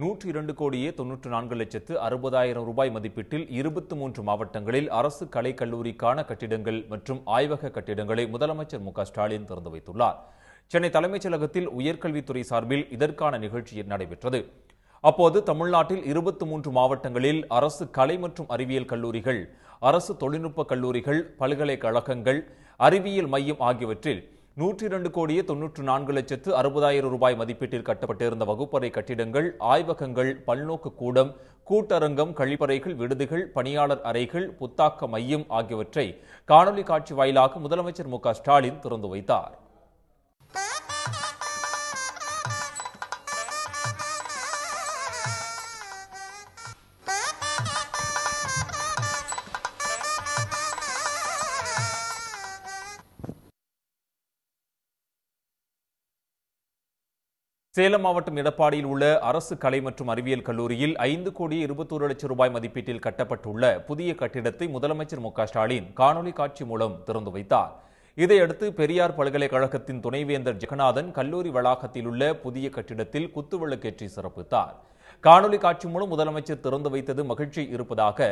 நூற்றி இரண்டு கோடியே தொன்னூற்று நான்கு லட்சத்து அறுபதாயிரம் ரூபாய் மதிப்பீட்டில் இருபத்தி மூன்று மாவட்டங்களில் அரசு கலைக் கல்லூரிக்கான கட்டிடங்கள் மற்றும் ஆய்வக கட்டிடங்களை முதலமைச்சர் மு ஸ்டாலின் திறந்து வைத்துள்ளார். சென்னை தலைமைச் செயலகத்தில் உயர்கல்வித்துறை சார்பில் இதற்கான நிகழ்ச்சி நடைபெற்றது. அப்போது தமிழ்நாட்டில் இருபத்தி மூன்று மாவட்டங்களில் அரசு கலை மற்றும் அறிவியல் கல்லூரிகள் அரசு தொழில்நுட்ப கல்லூரிகள் பல்கலைக்கழகங்கள் அறிவியல் மையம் ஆகியவற்றில் நூற்றி இரண்டு கோடியே தொன்னூற்று நான்கு லட்சத்து அறுபதாயிரம் ரூபாய் மதிப்பீட்டில் கட்டப்பட்டிருந்த வகுப்பறை கட்டிடங்கள் ஆய்வகங்கள் பல்நோக்கு கூடம் கூட்டரங்கம் கழிப்பறைகள் விடுதிகள் பணியாளர் அறைகள் புத்தாக்க மையம் ஆகியவற்றை காணொலி காட்சி வாயிலாக முதலமைச்சர் மு ஸ்டாலின் திறந்து வைத்தார். சேலம் மாவட்டம் எடப்பாடியில் உள்ள அரசு கலை மற்றும் அறிவியல் கல்லூரியில் ஐந்து கோடி இருபத்தோரு லட்சம் ரூபாய் மதிப்பீட்டில் கட்டப்பட்டுள்ள புதிய கட்டிடத்தை முதலமைச்சர் மு ஸ்டாலின் காணொலி காட்சி மூலம் திறந்து வைத்தார். இதையடுத்து பெரியார் பல்கலைக்கழகத்தின் துணைவேந்தர் ஜெகநாதன் கல்லூரி வளாகத்தில் உள்ள புதிய கட்டிடத்தில் குத்துவிளக்கேற்றி சிறப்பித்தார். காணொலி காட்சி மூலம் முதலமைச்சர் திறந்து வைத்தது மகிழ்ச்சி இருப்பதாக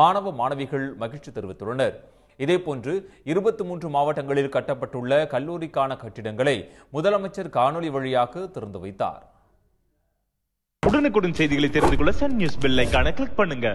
மாணவ மாணவிகள் மகிழ்ச்சி தெரிவித்துள்ளனர். இதேபோன்று இருபத்தி மூன்று மாவட்டங்களில் கட்டப்பட்டுள்ள கல்லூரிக்கான கட்டிடங்களை முதலமைச்சர் காணொலி வழியாக திறந்து வைத்தார். உடனுக்குடன் செய்திகளை தெரிந்து கொள்ள சன் நியூஸ் பெல் கிளிக் பண்ணுங்க.